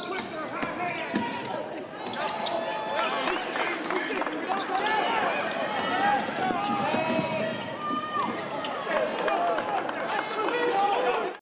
Quick quicker, high.